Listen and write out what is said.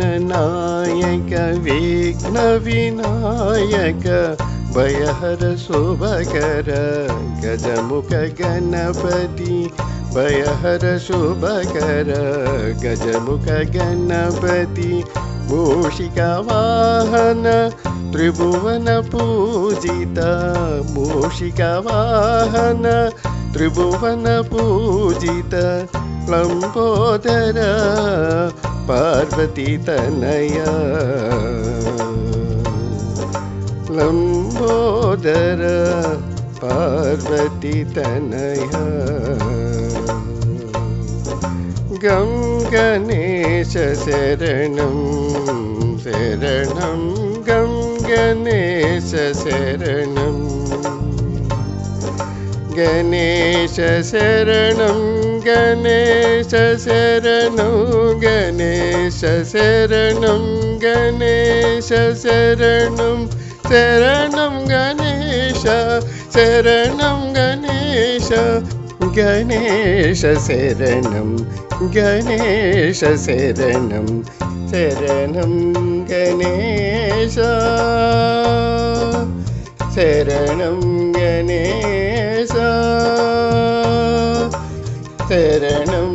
विघ्ननायक विघ्नविनायक भयहर शुभकर गजमुख गणपति भयहर शुभकर गजमुख गणपति मूषिकवाहन त्रिभुवन पूजित मूषिकवाहन त्रिभुवन पूजित लम्बोदर तनया। लम्बोदर तनया। गं गणेश शरणं गं गणेश शरणं गणेश शरणं गणेश शरणं गणेश शरणं गणेश शरणं। शरणं गणेश शरणं गणेश गणेश शरणं गणेश शरणं। शरणं गणेश शरणं गणेश शरणं